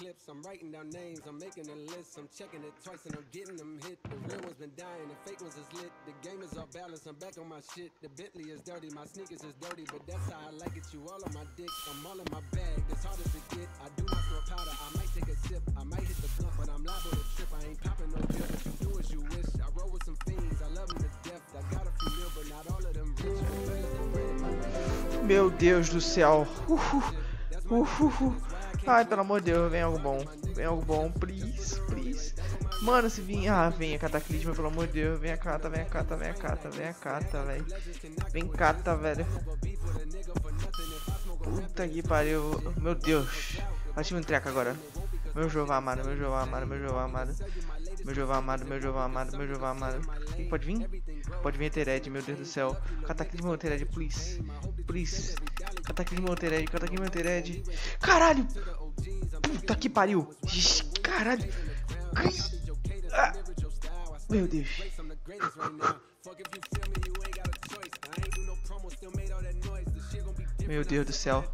lips. I'm writing down names, I'm making a list. I'm checking it twice and I'm getting them hit. The real ones been dying, the fake ones is lit. The game is off balance, I'm back on my shit. The Bentley is dirty, my sneakers is dirty, but that's how I like it. You all on my dick, I'm all in my bag. It's hardest to get. I do not throw powder, I might take a sip. I might hit the blunt, but I'm liable to trip. I ain't popping no pill, but you do as you wish. I roll with some fiends, I love them to death. I got a few mil, but not all of them rich. Meu Deus do céu. Uhul. Uhul. Ai, pelo amor de Deus, vem algo bom. Vem algo bom, please, please. Mano, se vir. Ah, venha, Cataclisma, pelo amor de Deus. Vem a cata, vem a cata, vem a cata, vem a cata, velho. Vem cata, velho. Puta que pariu. Meu Deus. Acho um treco agora. Meu Jeová amado, meu Jeová amado, meu Jeová amado. Meu Jeová amado, meu Jeová amado, meu Jeová amado. Pode vir? Pode vir Etered, meu Deus do céu. Cataclisma Etered, please. Please. Cataclisma Etered, Cataclisma Etered. Caralho! Puta que pariu! Caralho! Ah. Meu Deus. Meu Deus do céu.